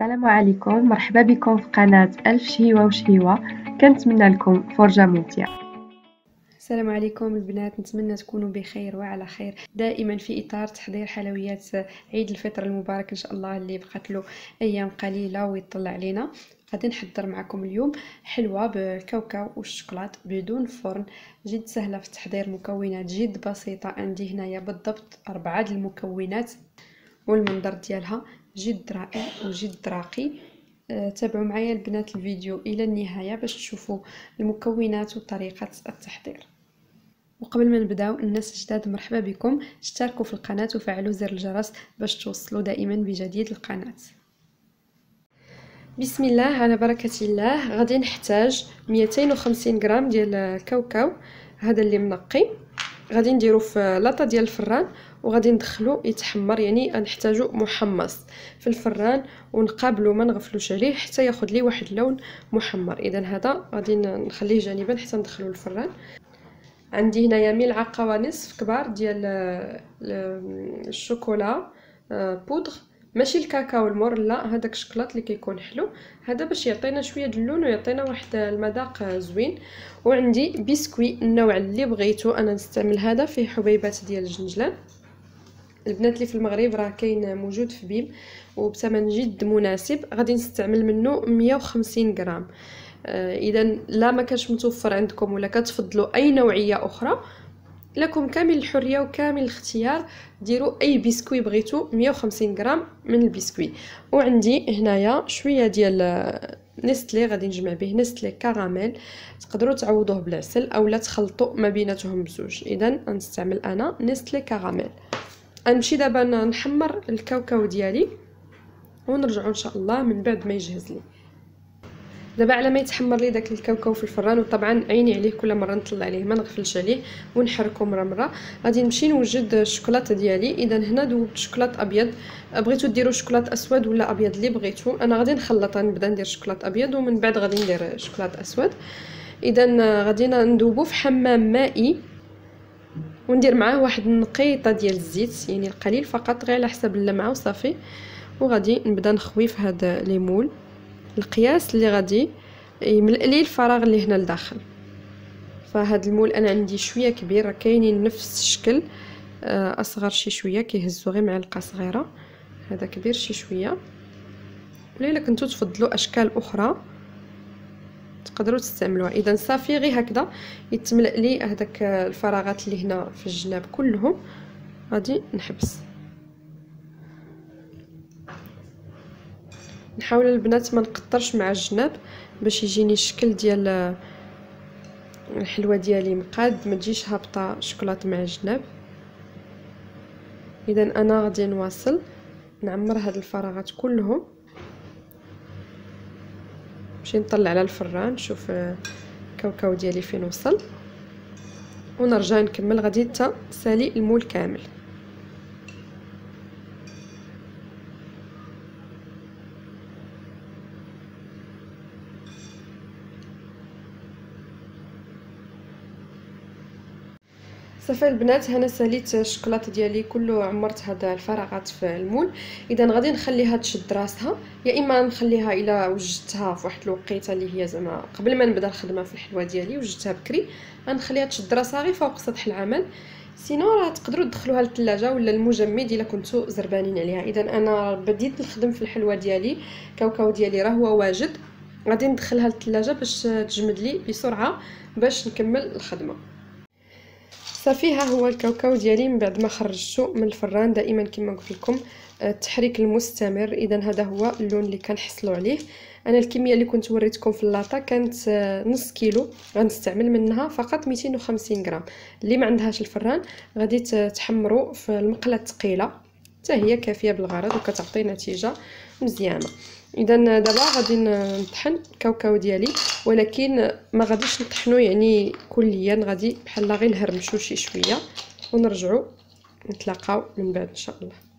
السلام عليكم. مرحبا بكم في قناة ألف شهيوة وشهيوة. كنتمنى لكم فرجة ممتعة. السلام عليكم البنات. نتمنى تكونوا بخير وعلى خير. دائما في إطار تحضير حلويات عيد الفطر المبارك إن شاء الله اللي بقات له أيام قليلة ويطلع علينا. غادي نحضر معكم اليوم حلوة بالكاوكاو والشوكولات بدون فرن. جد سهلة في التحضير مكونات جد بسيطة. عندي هنايا بالضبط أربعة المكونات. والمنظر ديالها جد رائع وجد راقي آه، تابعوا معايا البنات الفيديو إلى النهاية باش تشوفوا المكونات وطريقة التحضير. وقبل ما نبداو الناس الجداد مرحبا بكم. اشتركوا في القناة وفعلوا زر الجرس باش توصلوا دائما بجديد القناة. بسم الله على بركة الله. غادي نحتاج 250 غرام ديال الكاوكاو هذا اللي منقي. غادي نديرو في لاطه ديال الفران وغادي ندخلو يتحمر يعني نحتاجو محمص في الفران ونقابلو ما نغفلوش عليه حتى ياخذ لي واحد اللون محمر. اذا هذا غادي نخليه جانبا حتى ندخلو الفران عندي هنايا ملعقة ونصف كبار ديال الشوكولا آه، بودغ. ماشي الكاكاو المر لا هذاك الشكلاط اللي كيكون حلو. هذا باش يعطينا شوية د اللون ويعطينا واحد المذاق زوين. وعندي بسكوي النوع اللي بغيتو. أنا نستعمل هذا فيه حبيبات ديال الجنجلان. البنات اللي في المغرب راه كاين موجود في بيم وبثمن جد مناسب. غادي نستعمل منه 150 غرام. آه اذا لا ما كانش متوفر عندكم ولا كتفضلوا أي نوعية أخرى. لكم كامل الحرية وكامل الاختيار. ديروا أي بسكوي بغيتو 150 غرام من البسكوي. وعندي هنايا شوية ديال نستلي غادي نجمع به نستلي كراميل تقدروا تعوضوه بالعسل اولا تخلطوا ما بيناتهم بزوج. إذا غنستعمل أنا نستلي كراميل غنمشي دابا نحمر الكاوكاو ديالي ونرجعوا إن شاء الله من بعد ما يجهز لي. دابا على ما يتحمر لي داك الكاوكاو في الفران وطبعا عيني عليه كل مرة نطلع عليه ما نغفلش عليه ونحركو مرة مرة. غادي نمشي نوجد الشوكولاط ديالي. إذا هنا دوبت شوكولاط أبيض. بغيتو ديروا شوكولاط أسود ولا أبيض اللي بغيتو. أنا غادي نخلط نبدا ندير شوكولاط أبيض ومن بعد غادي ندير شوكولاط أسود. إذا غادي ندوبو في حمام مائي وندير معاه واحد النقيطة ديال الزيت يعني القليل فقط غير على حسب اللمعة وصافي. وغادي نبدا نخوي في هذا لي مول القياس اللي غادي يملأ لي الفراغ اللي هنا لداخل. فهاد المول أنا عندي شوية كبير راه كاينين نفس الشكل آه، أصغر شي شوية كيهزو غير معلقه صغيرة. هذا كبير شي شوية. ولا إلا كنتو تفضلوا أشكال أخرى تقدروا تستعملوها. إذا صافي غير هكذا يتملأ لي هذاك الفراغات اللي هنا في الجناب كلهم. غادي نحبس. نحاول البنات ما نقطرش مع الجناب باش يجيني الشكل ديال الحلوة ديالي مقاد ما تجيش هابطة شوكولاط مع الجناب. اذا أنا غادي نواصل نعمر هاد الفراغات كلهم. نمشي نطلع على الفران نشوف الكاوكاو ديالي فين وصل. ونرجع نكمل غادي حتى سالي المول كامل. صافي البنات هنا ساليت الشكلاط ديالي كله عمرت هاد الفراغات في ال moule. إذا غادي نخليها تشد راسها يا إما نخليها إلى وجدتها في واحد الوقيتة اللي هي زعما قبل ما نبدأ الخدمة في الحلوه ديالي وجدتها بكري. غنخليها تشد راسها غير فوق سطح العمل. sinon راه تقدروا تدخلوها للثلاجه ولا المجمد إلا كنتو زربانين عليها. إذا أنا بديت نخدم في الحلوه ديالي كاوكاو ديالي راه هو واجد. غادي ندخلها للثلاجه باش تجمد لي بسرعة باش نكمل الخدمة. صافي ها هو الكاوكاو ديالي من بعد ما خرجته من الفران. دائما كما قلت لكم آه، التحريك المستمر. اذا هذا هو اللون اللي كنحصلوا عليه. أنا الكمية اللي كنت وريتكم في اللاطه كانت آه، نص كيلو. غنستعمل منها فقط 250 غرام. اللي ما عندهاش الفران غادي تحمروا في المقلة الثقيلة. حتى هي كافية بالغرض وكتعطي نتيجة مزيانة. إذا دابا غادي نطحن الكاوكاو ديالي ولكن ما غاديش نطحنو يعني كليا غادي بحال غير نهرمشو شي شوية ونرجعو نتلاقاو من بعد إن شاء الله.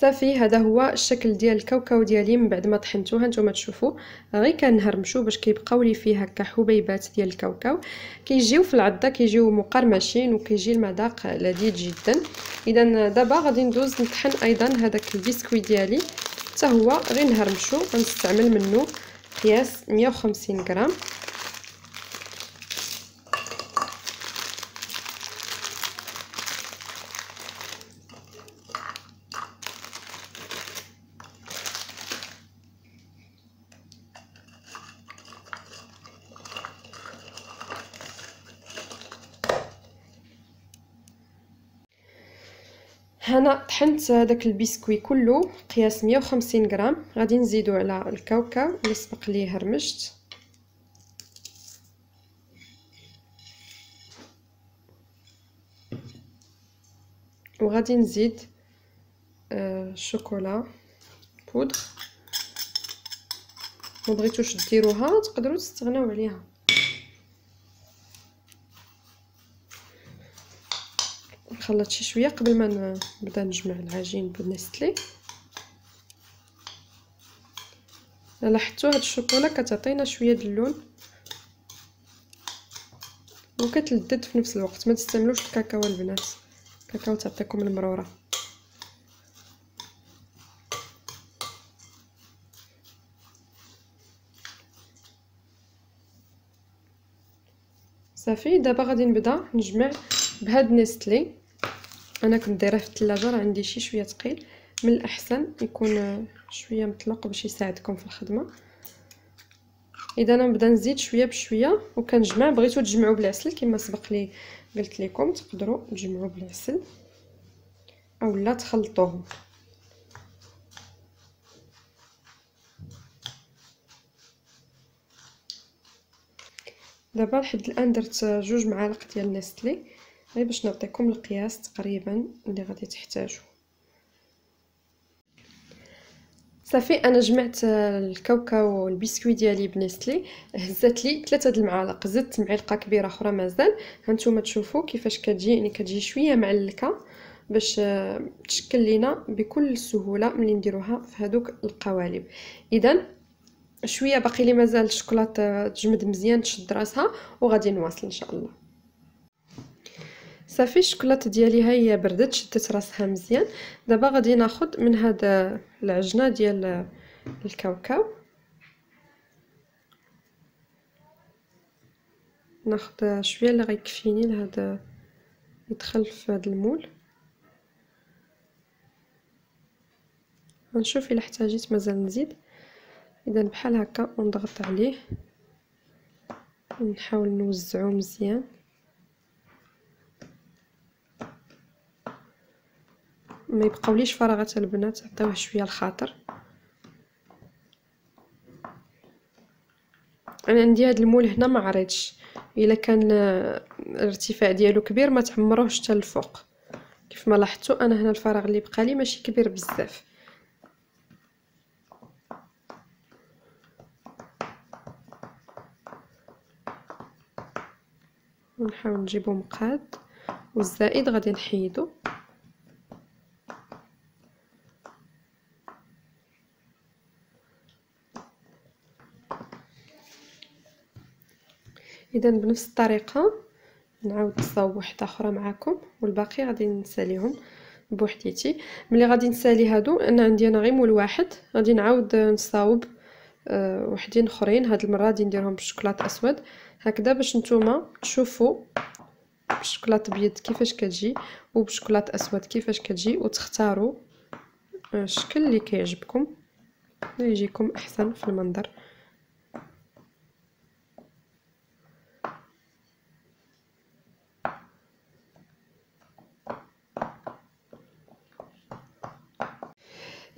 صافي هذا هو الشكل ديال الكاوكاو ديالي من بعد ما طحنته هانتوما تشوفوا غير كنهرمشو باش كيبقاو لي فيه هكا حبيبات ديال الكاوكاو. كيجيو في العضة كيجيو مقرمشين وكيجي المذاق لذيذ جدا. إذا دابا غادي ندوز نطحن أيضا هذاك البسكوي ديالي. حتى هو غير نهرمشو غنستعمل منه قياس 150 غرام. هنا طحنت هذاك البسكوي كله قياس 150 غرام. غادي نزيدو على الكاوكاو اللي سبق لي هرمشت وغادي نزيد آه شوكولا بودر. ما بغيتوش ديروها تقدروا تستغناو عليها. نخلط شي شوية قبل ما نبدا نجمع العجين بالنستلي. لاحظتوا هاد الشوكولا كتعطينا شوية د اللون. وكتلذذ في نفس الوقت ما تستعملوش الكاكاو البنات. الكاكاو تعطيكم المرورة. صافي دابا غادي نبدا نجمع بهاد نيستلي أنا كنت دايرة في الثلاجه راه عندي شي شوية ثقيل من الأحسن يكون شوية مطلق باش يساعدكم في الخدمة. إذا أنا نبدا نزيد شوية بشوية وكنجمع بغيتو تجمعوا بالعسل كما سبق لي قلت لكم تقدروا تجمعوا بالعسل اولا تخلطوهم دابا لحد الآن درت جوج معالق ديال نستلي. غير باش نعطيكم القياس تقريبا اللي غادي تحتاجوا صافي أنا جمعت الكاوكاو والبسكوي ديالي بنستلي. هزات لي ثلاثة د المعالق زدت معلقة كبيرة أخرى مازال. هانتوما تشوفوا كيفاش كتجي يعني كتجي شوية معلكه باش تشكل لينا بكل سهولة ملي نديروها في هذوك القوالب. إذا شوية باقي لي مازال الشوكولاتة تجمد مزيان تشد راسها وغادي نواصل إن شاء الله. صافي الشوكولاتة ديالي ها هي بردت شدت راسها مزيان. دابا غادي ناخذ من هاد العجنة ديال الكاوكاو. ناخذ شوية اللي غيكفيني لهذا يدخل في هذا المول. غنشوف إلا احتاجيت مازال نزيد. إذا بحال هكا ونضغط عليه. ونحاول نوزعو مزيان. ما يبقاوليش فراغات البنات عطيوه شوية الخاطر. أنا عندي هذا المول هنا ما عريتش. إلا كان الارتفاع ديالو كبير ما تعمروهش حتى الفوق كيف ما لاحظتوا أنا هنا الفراغ اللي بقى لي ماشي كبير بزاف. ونحاول نجيبو مقاد. والزائد غادي نحيدو. اذا بنفس الطريقة. نعاود نصاوب وحده أخرى معكم والباقي غادي نساليهم بوحديتي. ملي غادي نسالي هادو أنا عندي أنا غير مول واحد. غادي نعاود نصاوب أه وحدين أخرين. هاد المرة غادي نديرهم بالشوكولاط أسود. هكذا باش نتوما تشوفوا بالشوكولاط أبيض كيفاش كتجي وبشوكولاط أسود كيفاش كتجي وتختاروا الشكل اللي كيعجبكم. يجيكم أحسن في المنظر.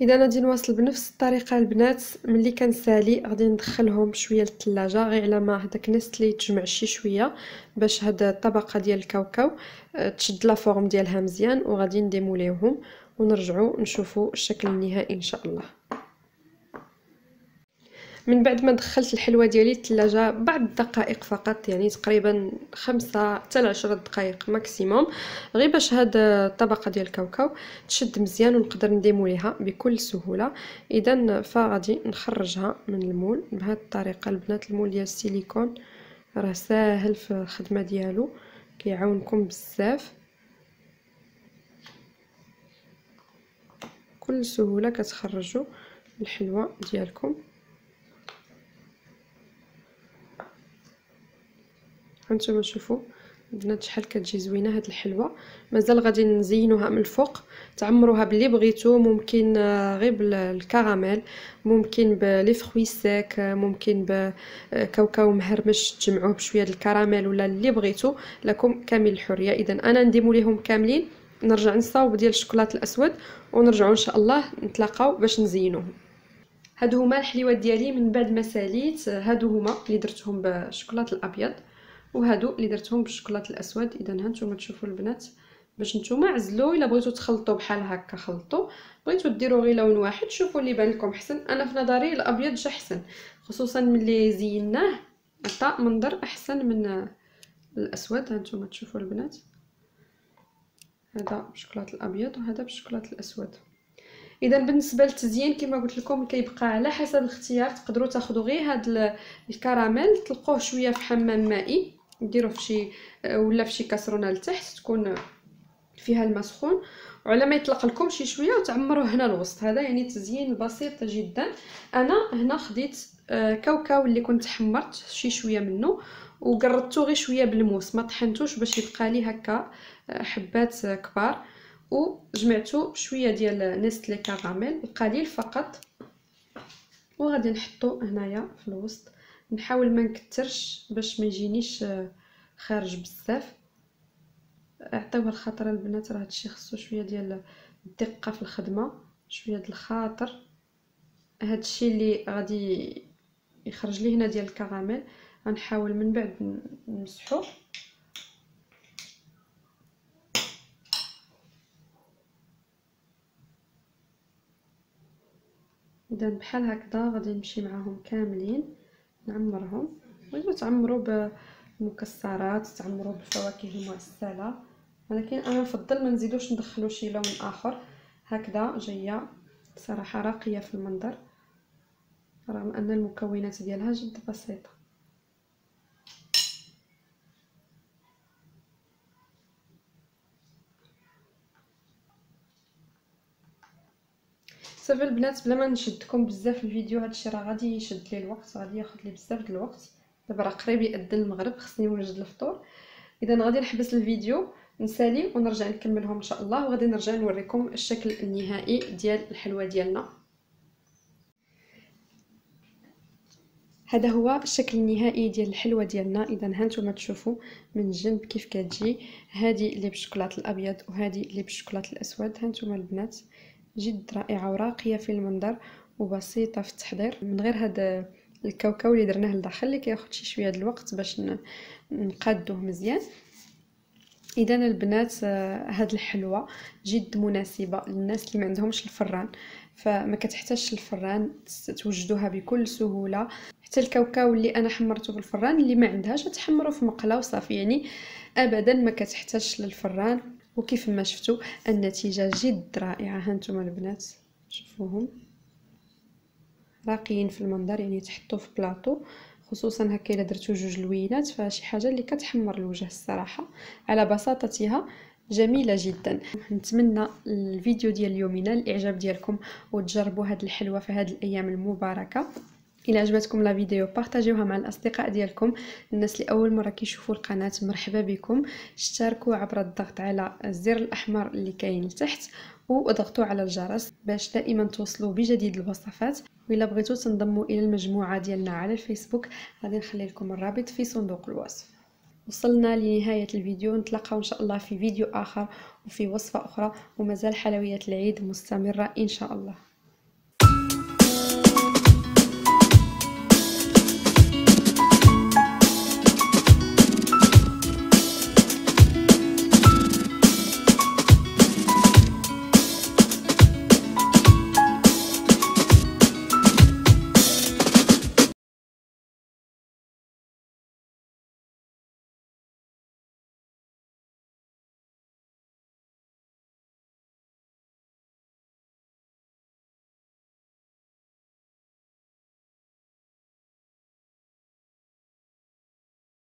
إذا غادي نواصل بنفس الطريقة البنات ملي كنسالي غادي ندخلهم شوية للثلاجه غير على ما هذاك Nestlé تجمع شي شوية باش هاد الطبقة ديال الكاوكاو آه، تشد la forme ديالها مزيان وغادي ن démouler وهم ونرجعوا نشوفوا الشكل النهائي إن شاء الله. من بعد ما دخلت الحلوة ديالي الثلاجه بعض الدقائق فقط يعني تقريبا خمسة حتى لعشرة دقائق maximum غير باش هاد الطبقة ديال الكاوكاو تشد مزيان ونقدر نديمو ليها بكل سهولة. اذا فغادي نخرجها من المول بهذه الطريقة. البنات المول ديال السيليكون راه ساهل في الخدمة ديالو كيعاونكم بزاف. بكل سهولة كتخرجوا الحلوة ديالكم. هانتوما شوفوا. البنات شحال كتجي زوينة هاد الحلوة. مازال غادي نزينوها من الفوق. تعمروها باللي بغيتو. ممكن آه، غير بالكراميل ممكن ب les fruits secs ممكن بكاوكاو مهرمش. تجمعوه بشوية د الكراميل ولا اللي بغيتو. لكم كامل الحرية. اذا أنا ن démouler هم كاملين. نرجع نصاوب ديال الشوكولاط الأسود ونرجعوا إن شاء الله نتلاقاو باش نزينوهم. هادو هما الحليوات ديالي من بعد ما ساليت. هادو هما اللي درتهم بالشوكولاط الأبيض. وهادو اللي درتهم بالشوكولاط الأسود. إذا هانتوما تشوفوا البنات باش نتوما عزلوا. إلا بغيتو تخلطوا بحال هكا خلطوا بغيتو ديروا غير لون واحد. شوفوا اللي بان لكم أحسن. أنا في نظري الأبيض جا أحسن خصوصا ملي زيناه. عطى منظر أحسن من الأسود. هانتوما تشوفوا البنات. هذا بالشوكولاط الأبيض وهذا بالشوكولاط الأسود. إذا بالنسبة للتزيين كما قلت لكم كيبقى على حسب الاختيار. تقدروا تاخذوا غير هذا الكراميل. تلقوه شوية في حمام مائي. ديروه في شي ولا في شي كاسرونه لتحت تكون فيها الماء سخون. وعلى ما يطلق لكم شي شوية وتعمروه هنا الوسط. هذا يعني تزيين بسيط جدا. أنا هنا خديت آه، كاوكاو اللي كنت حمرت شي شوية منه وقرطته غير شوية بالموس. ما طحنتوش باش يبقى لي هكا آه، حبات كبار. وجمعته بشويه ديال نستلي كراميل القليل فقط. وغادي نحطو هنايا في الوسط. نحاول ما نكترش باش ما يجينيش آه، خارج بزاف. اعطيوها الخاطر البنات راه هادشي خصو شوية ديال الدقة في الخدمة شوية ديال الخاطر. هادشي اللي غادي يخرج لي هنا ديال الكراميل. غنحاول من بعد نمسحو. إذا بحال هكذا غادي نمشي معاهم كاملين. نعمرهم. بغيتو تعمروا بالمكسرات تعمروا بالفواكه المعسلة. ولكن أنا نفضل ما نزيدوش ندخلو شي لون آخر. هكذا جاية صراحة راقية في المنظر رغم أن المكونات ديالها جد بسيطة. صافي البنات بلا ما نشدكم بزاف الفيديو هادشي راه غادي يشد لي الوقت غادي ياخذ لي بزاف د الوقت. دابا راه قريب يأذن المغرب خصني نوجد الفطور. إذا غادي نحبس الفيديو نسالي ونرجع نكملهم إن شاء الله وغادي نرجع نوريكم الشكل النهائي ديال الحلوه ديالنا. هذا هو الشكل النهائي ديال الحلوه ديالنا. إذا هانتوما تشوفوا من الجنب كيف كتجي. هذه اللي بالشوكولاط الأبيض وهذه اللي بالشوكولاط الأسود. هانتوما البنات. جد رائعة وراقية في المنظر وبسيطة في التحضير. من غير هذا الكاوكاو اللي درناه لداخل اللي كياخذ شي شوية الوقت باش نقادوه مزيان. إذا البنات هاد الحلوة جد مناسبة للناس اللي ما عندهمش الفران فما كتحتاجش الفران توجدوها بكل سهولة. حتى الكاوكاو اللي أنا حمرته في الفران اللي ما عندهاش تحمروا في مقله وصافي يعني ابدا ما كتحتاجش للفران. وكيف ما شفتوا النتيجة جد رائعة. هانتوما البنات شوفوهم. راقيين في المنظر يعني تحطوا في بلاطو. خصوصا هكا إلا درتو جوج لوينات فشي حاجة اللي كتحمر الوجه الصراحة. على بساطتها جميلة جدا. نتمنى الفيديو ديال اليوم ينال الإعجاب ديالكم وتجربوا هاد الحلوة في هاد الأيام المباركة. إلى عجبتكم لا فيديو. بارطاجيوها مع الأصدقاء ديالكم. الناس اللي أول مرة كيشوفوا القناة مرحبا بكم. اشتركوا عبر الضغط على الزر الأحمر اللي كاين لتحت وضغطوا على الجرس باش دائما توصلوا بجديد الوصفات. وإلا بغيتوا تنضموا إلى المجموعة ديالنا على الفيسبوك غادي نخلي لكم الرابط في صندوق الوصف. وصلنا لنهاية الفيديو. نتلاقاو إن شاء الله في فيديو آخر وفي وصفة أخرى. ومازال حلويات العيد مستمرة إن شاء الله.